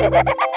Ha ha ha!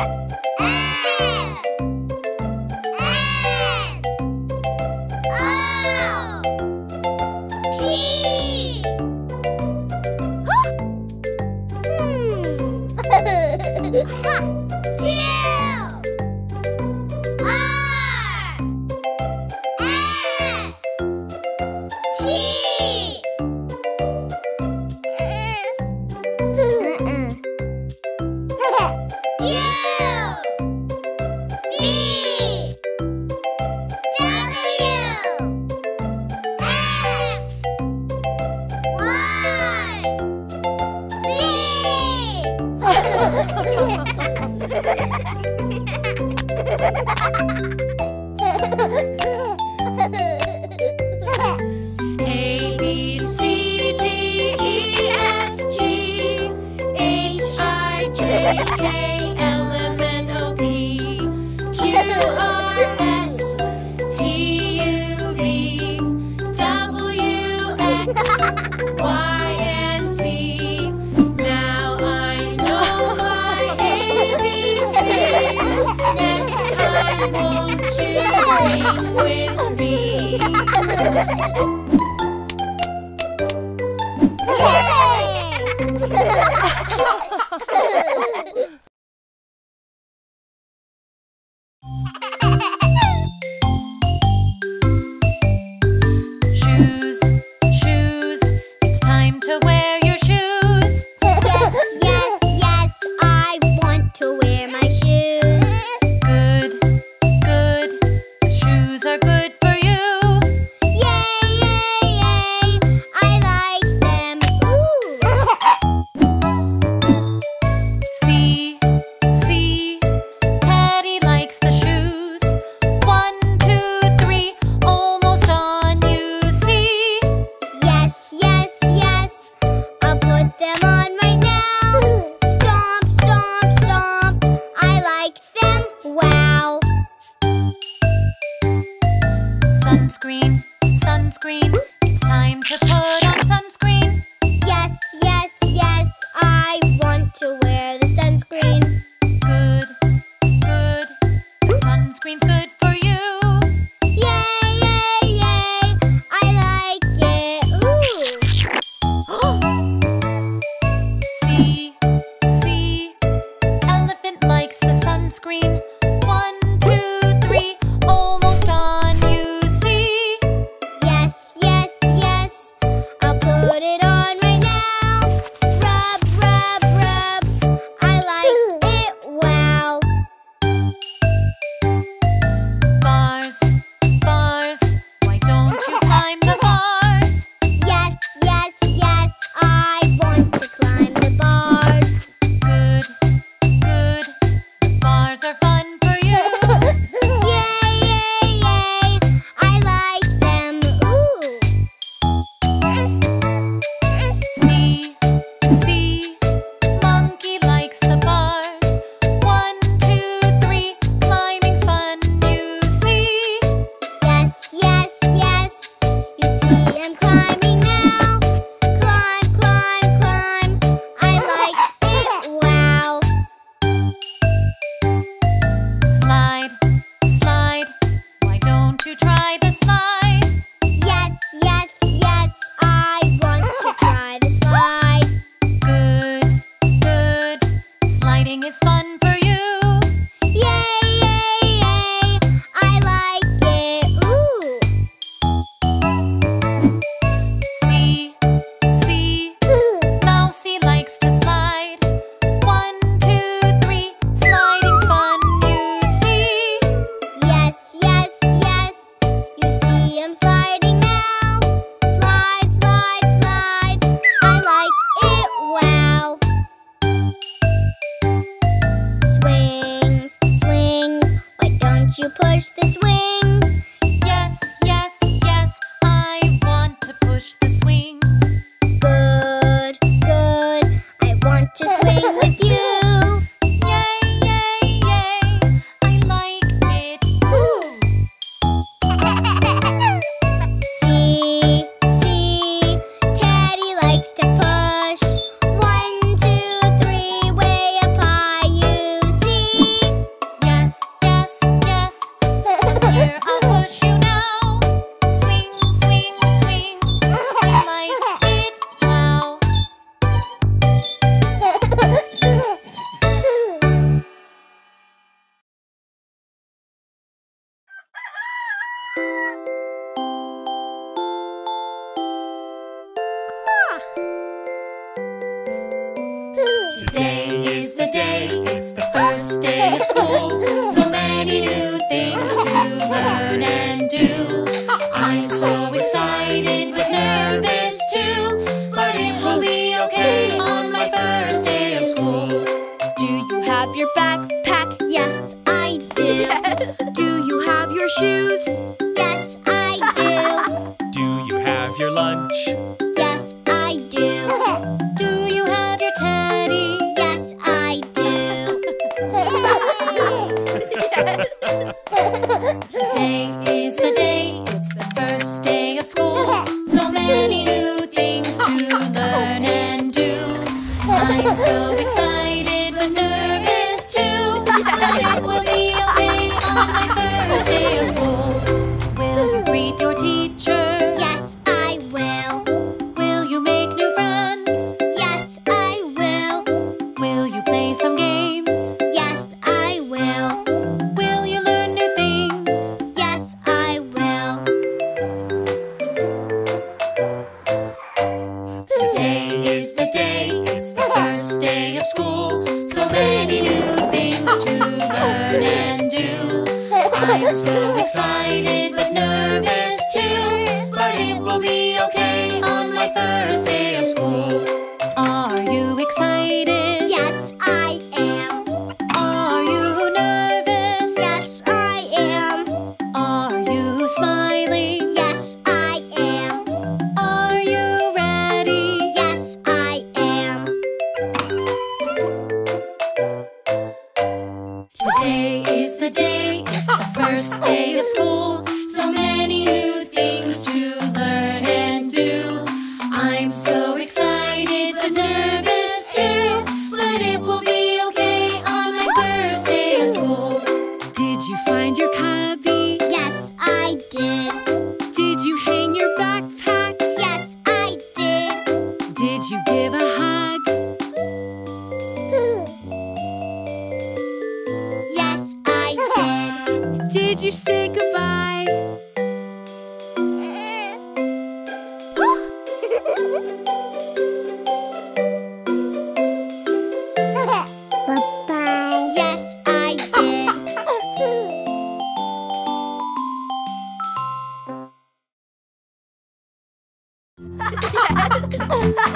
Singing is fun for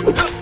two,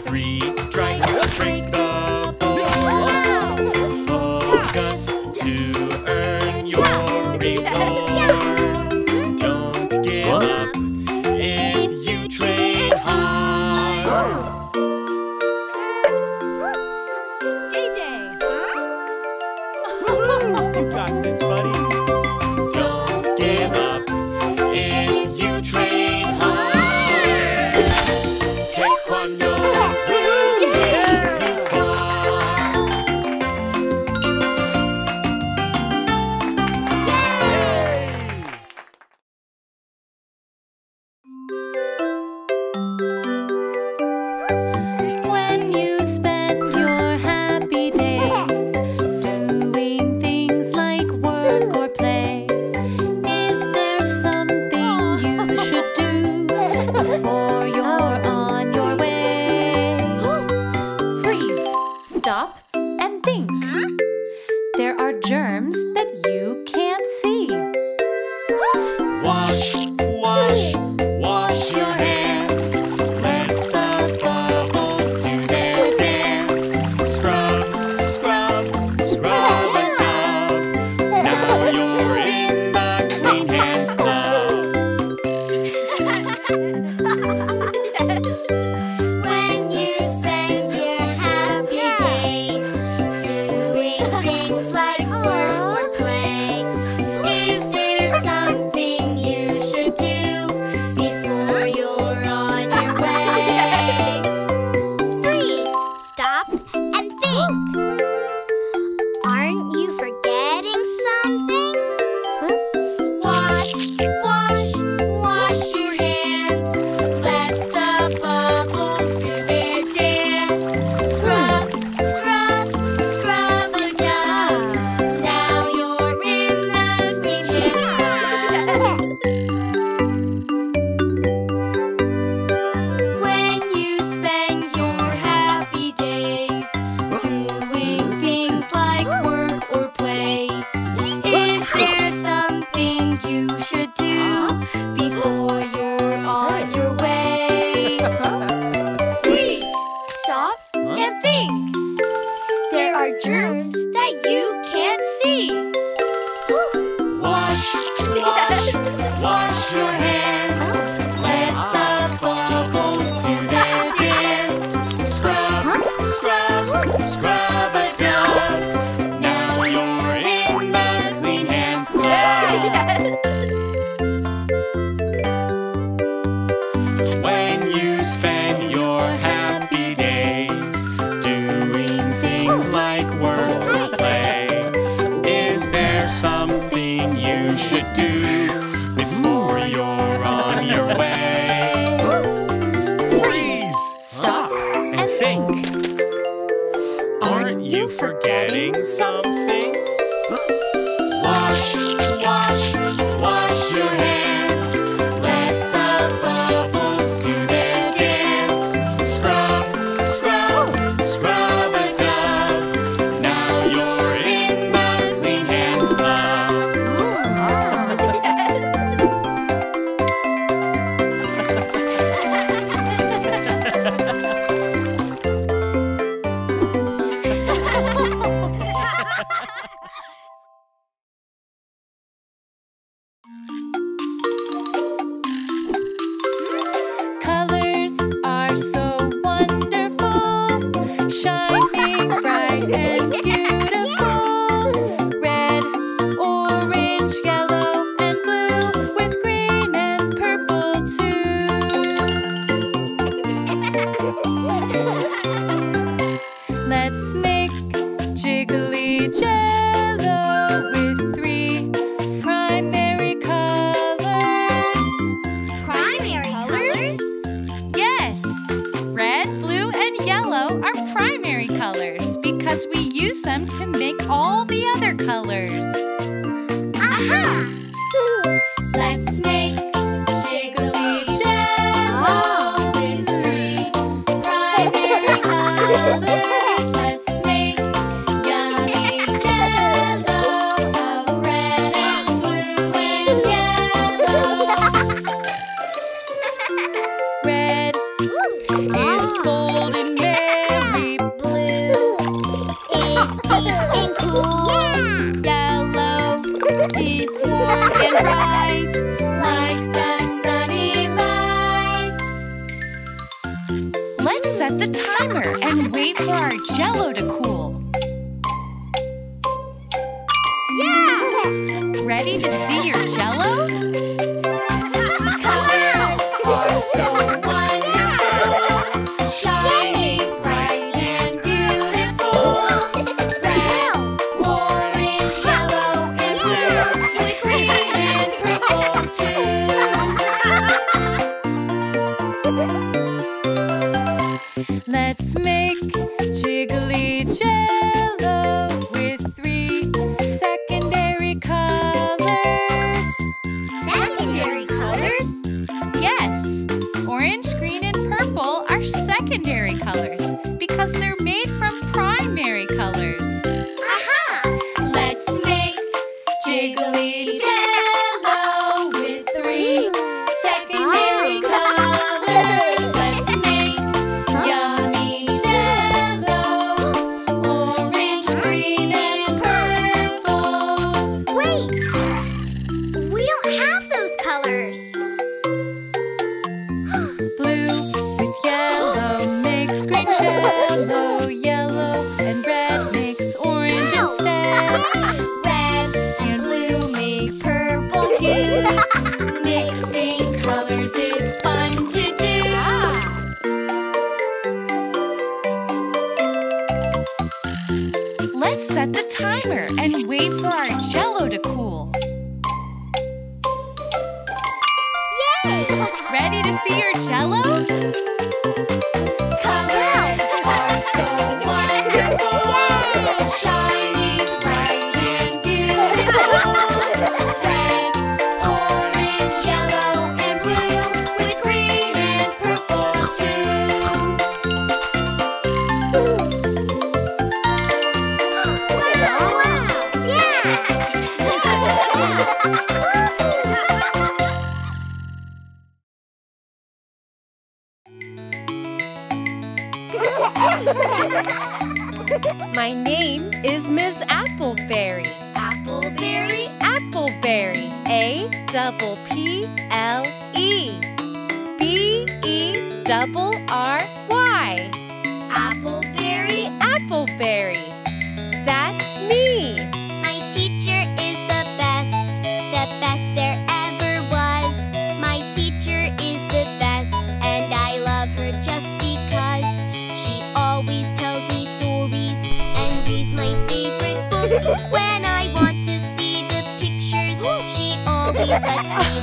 books When I want to see the pictures She always lets me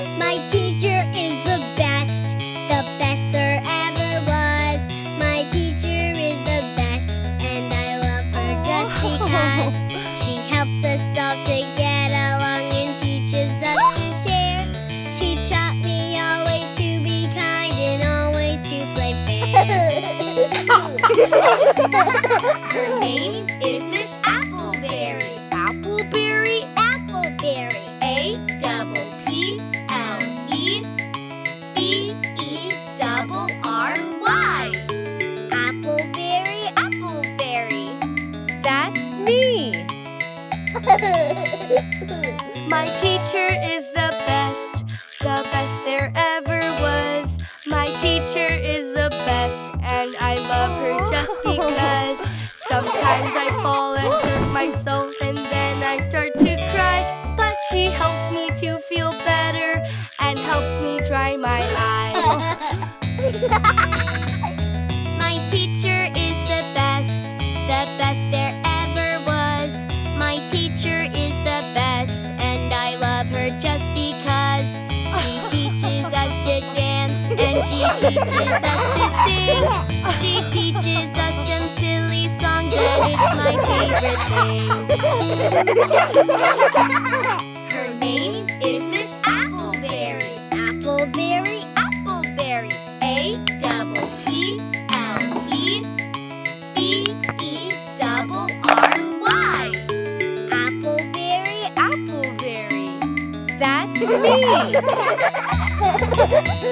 look. Ha ha ha ha! I fall and hurt myself and then I start to cry. But she helps me to feel better and helps me dry my eyes. my teacher is the best, the best there ever was. My teacher is the best and I love her just because she teaches us to dance and she teaches us to sing. favorite. Her name is Miss Appleberry. Appleberry, Appleberry. A double P L E B E double R Y. Appleberry, Appleberry. That's me.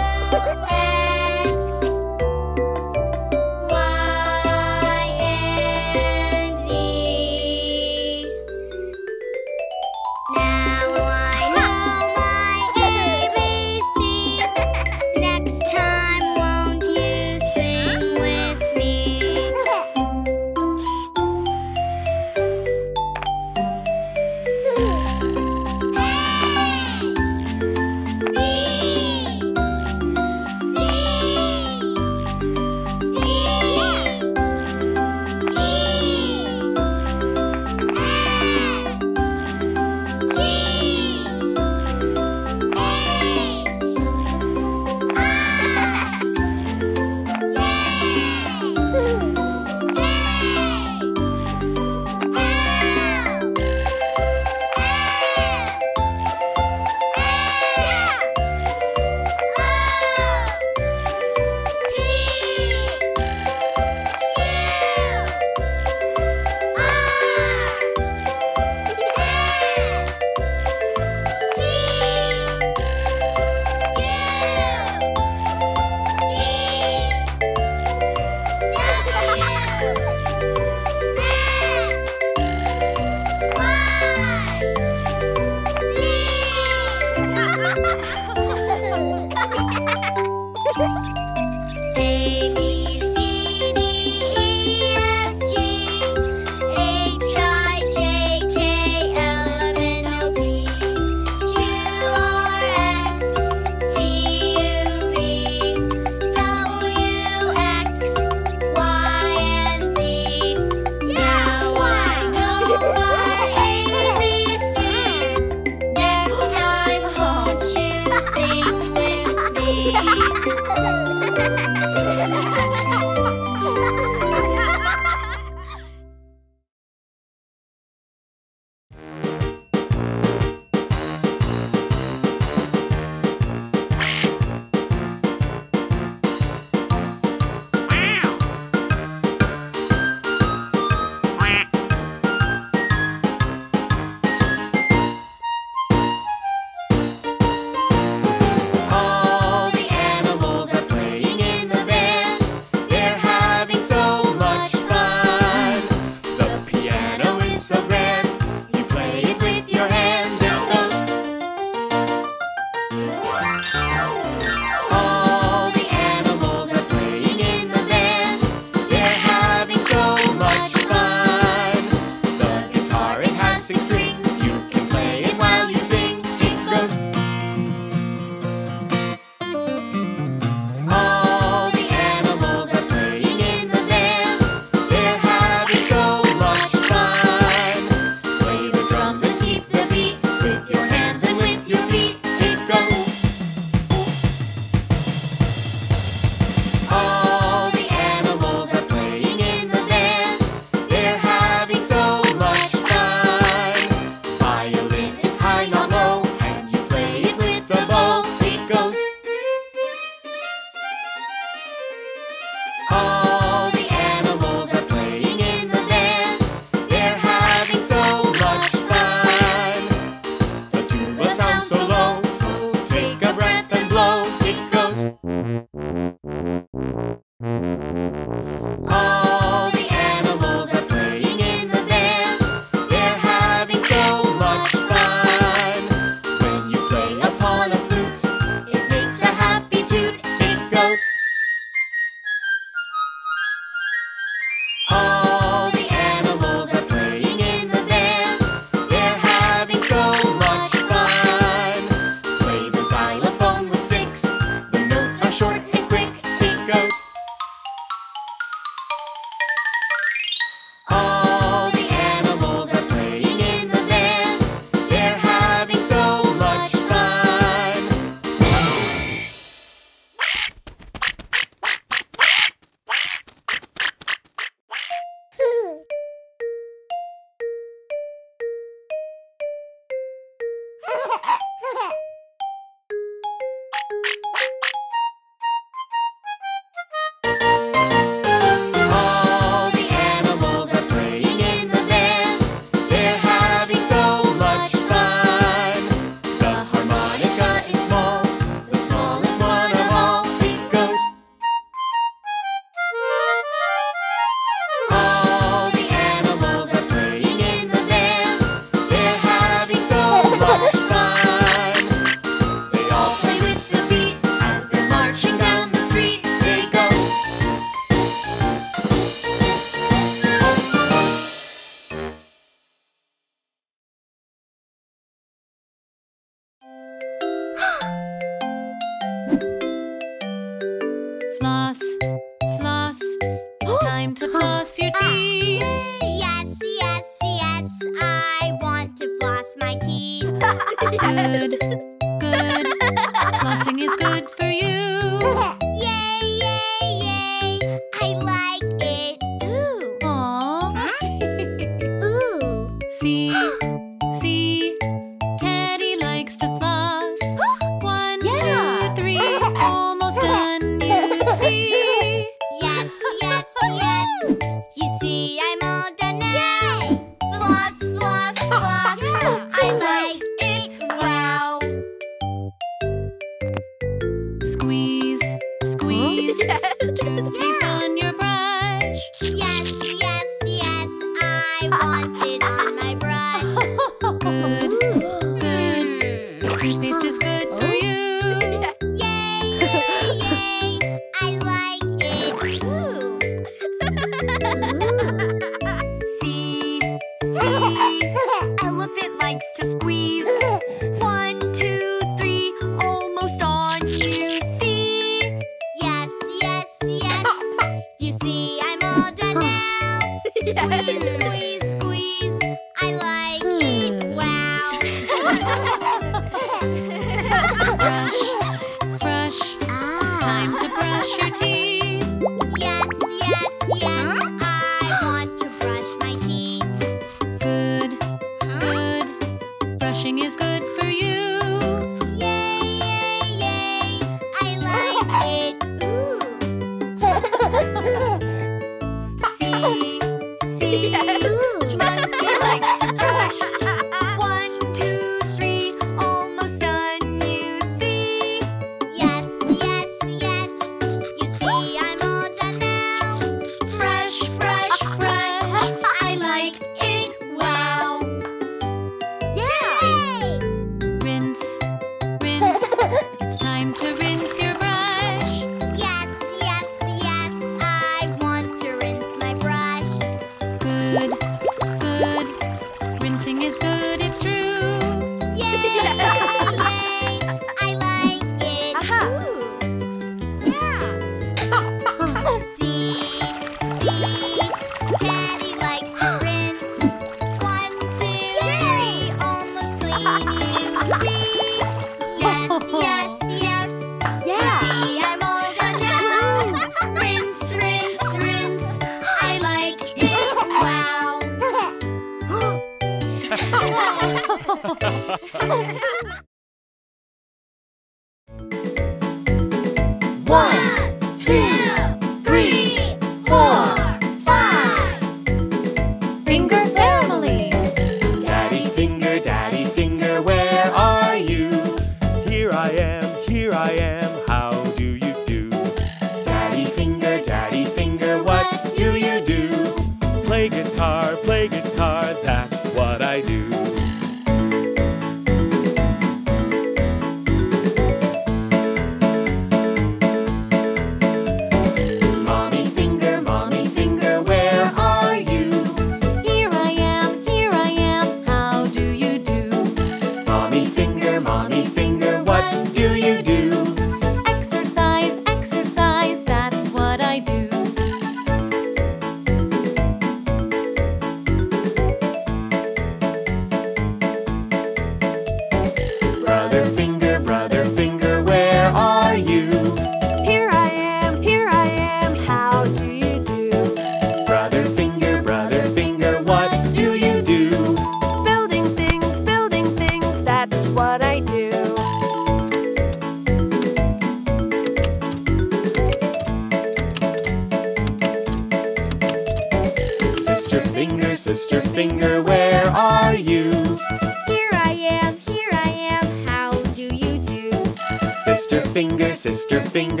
finger,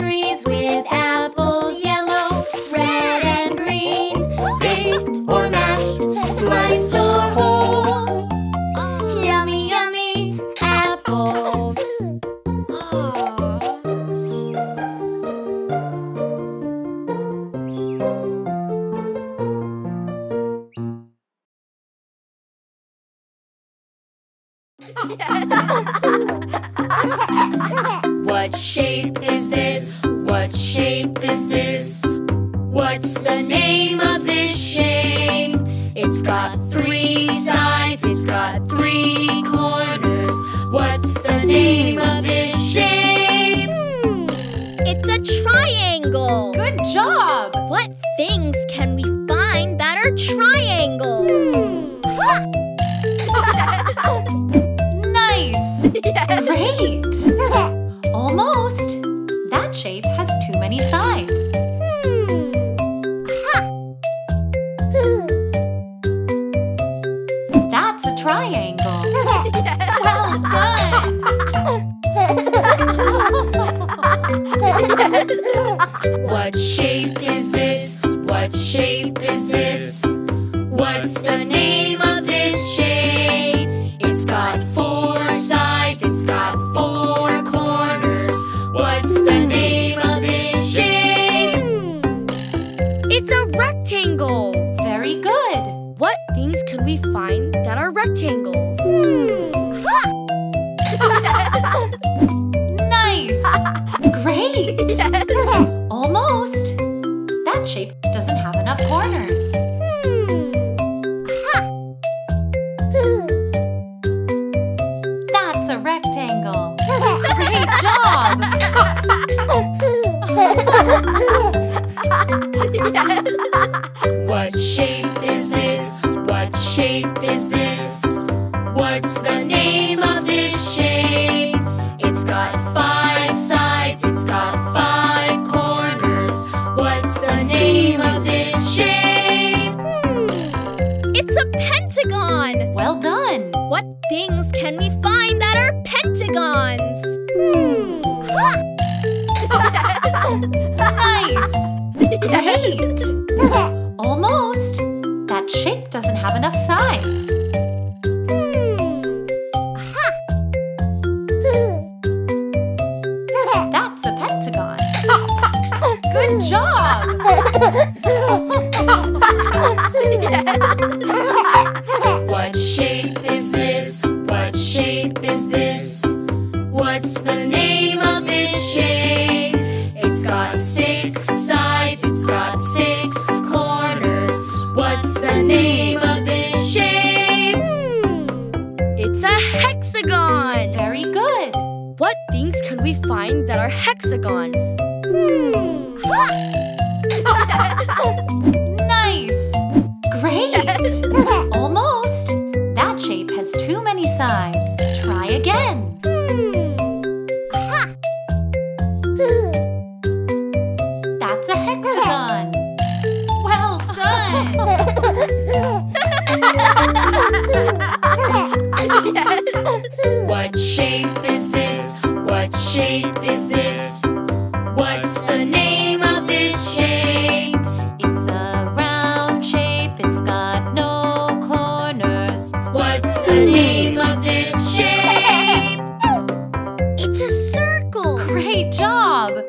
trees we job! yes.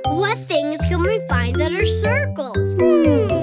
What things can we find that are circles? Hmm.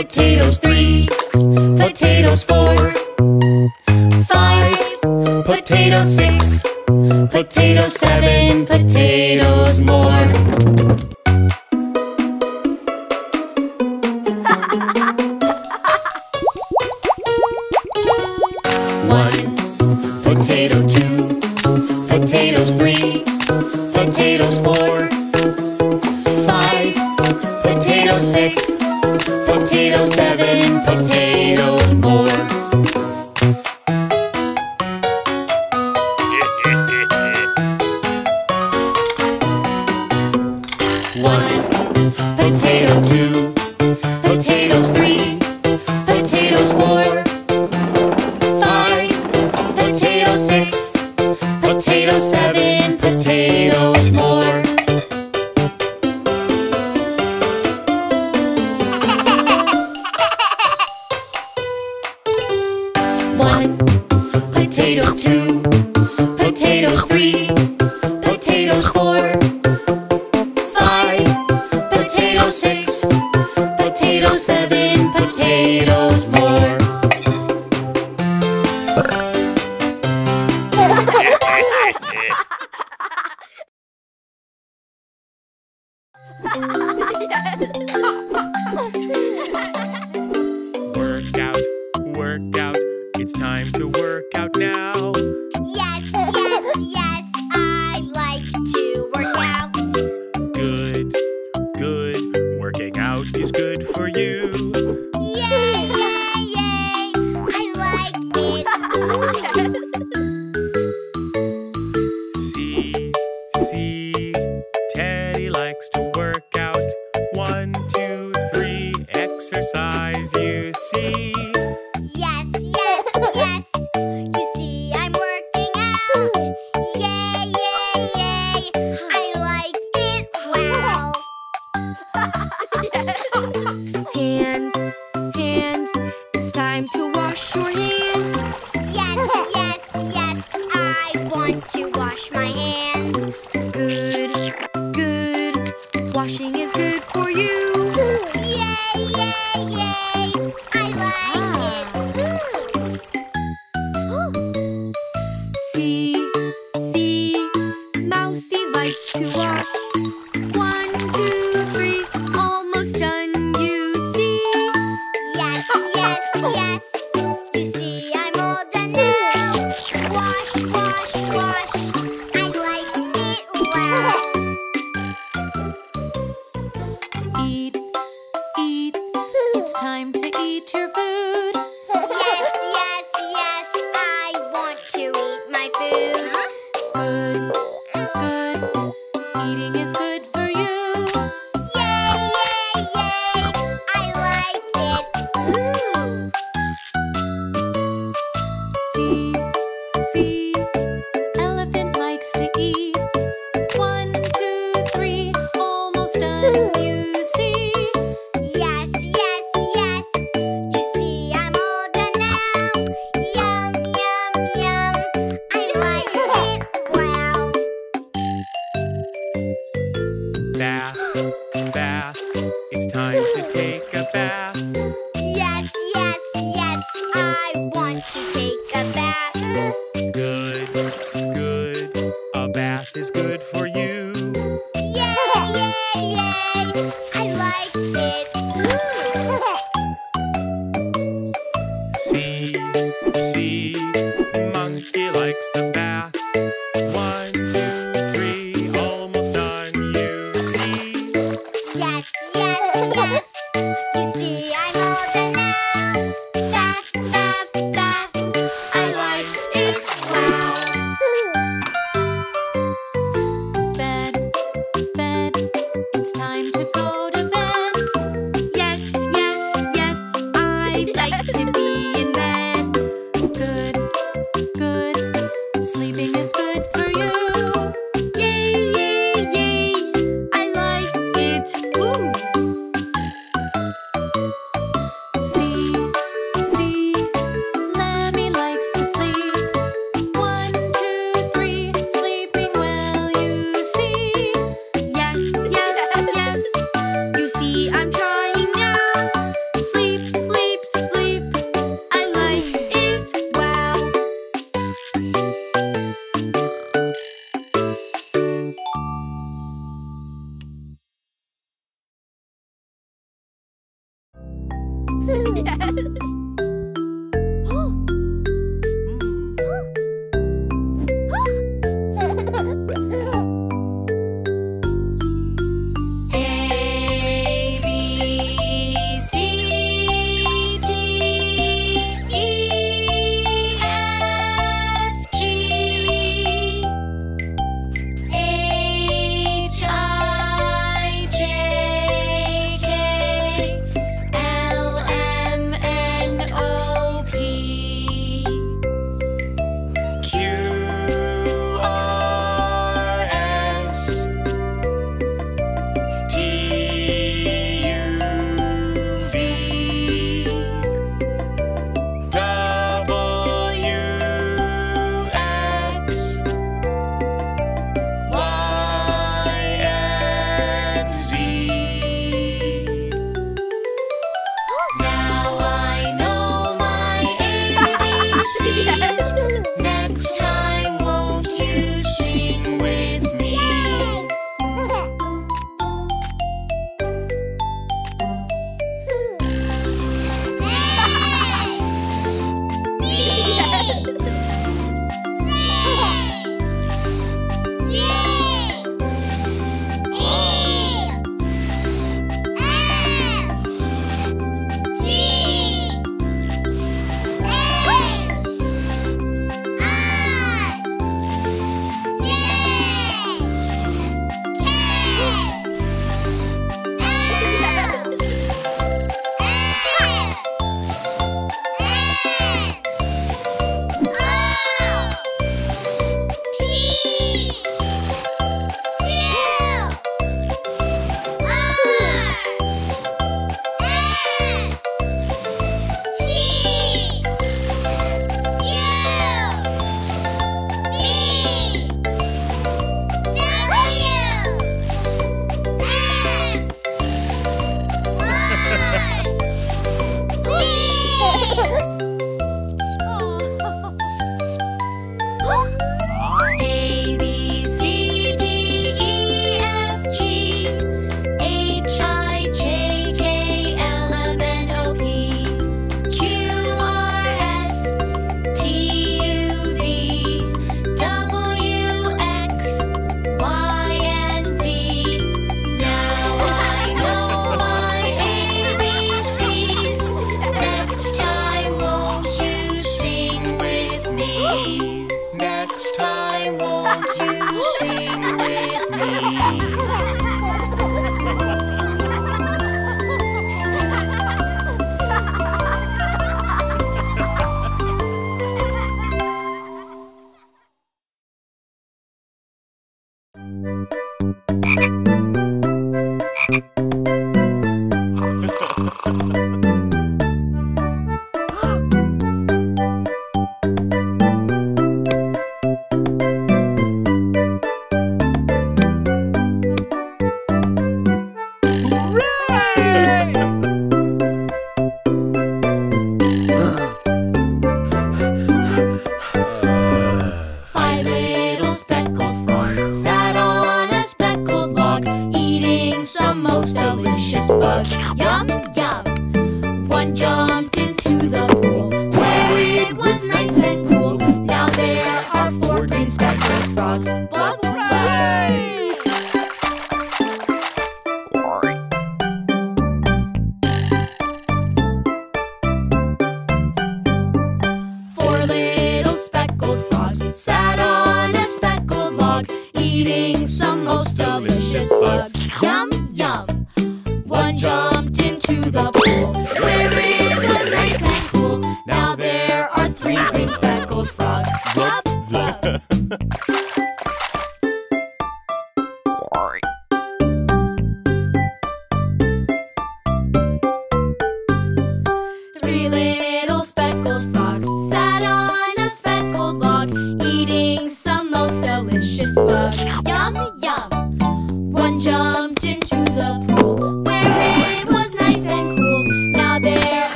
Potatoes three, potatoes four, five, potato six, potato seven, potatoes more. Size. you.